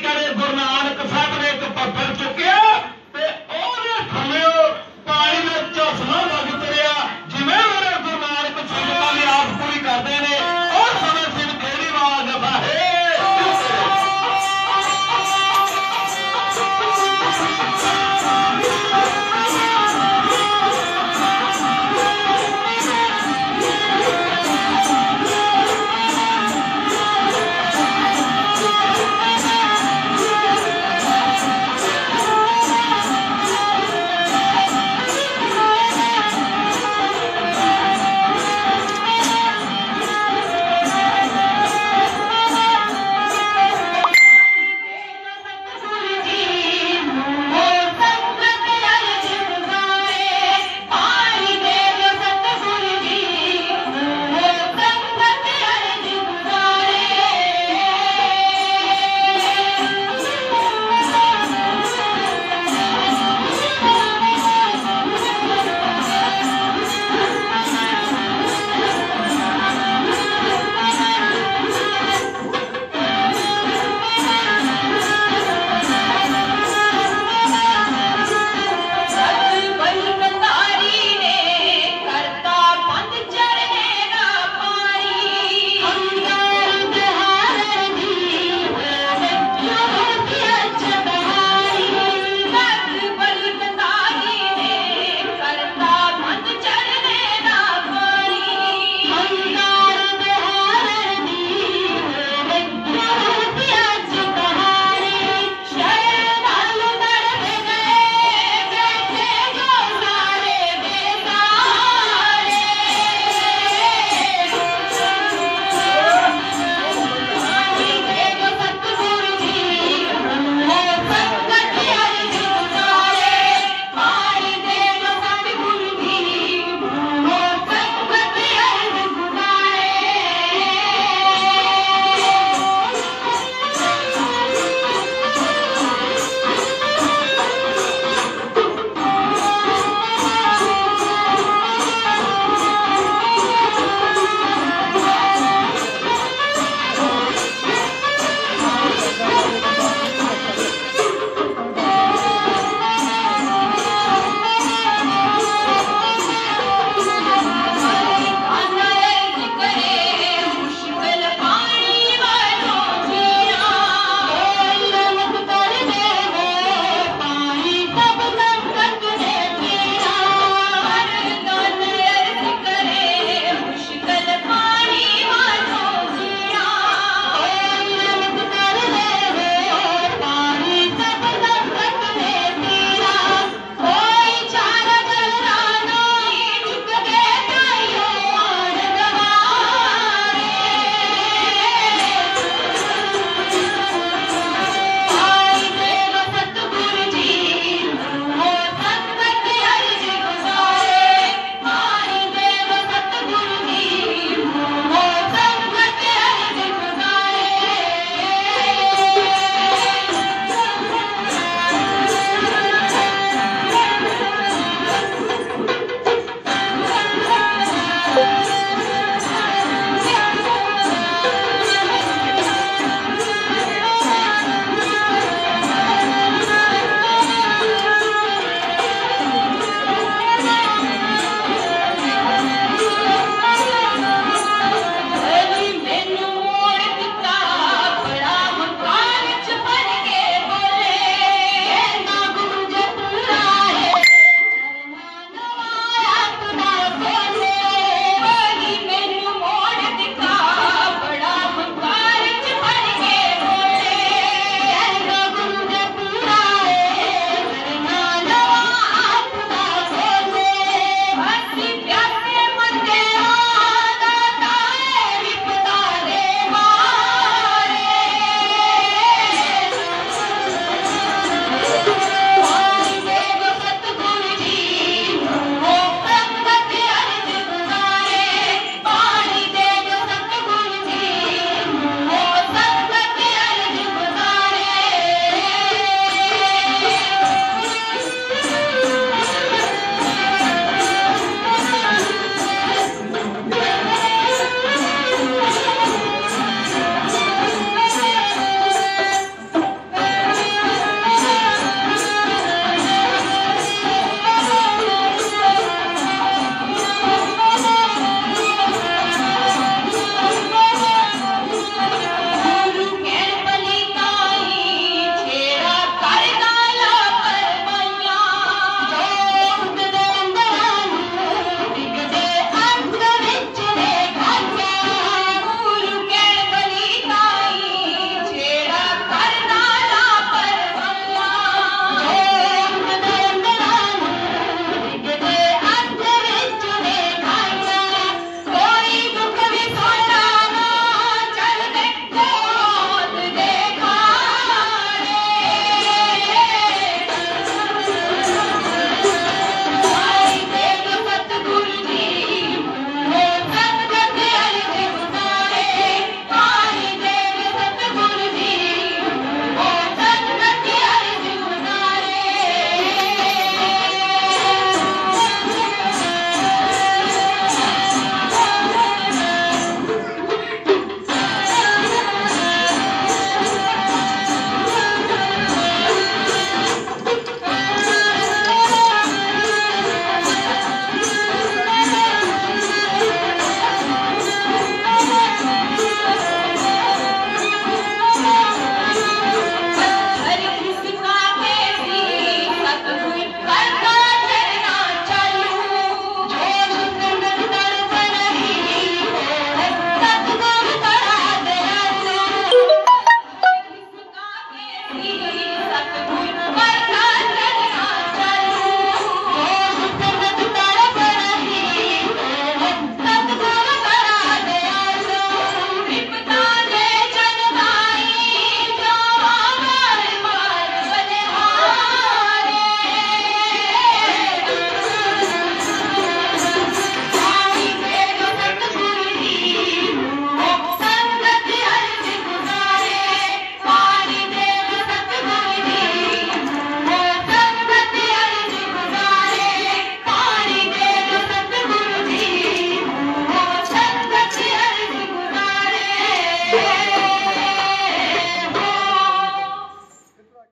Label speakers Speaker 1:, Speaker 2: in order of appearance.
Speaker 1: करे गुरु नानक साहब।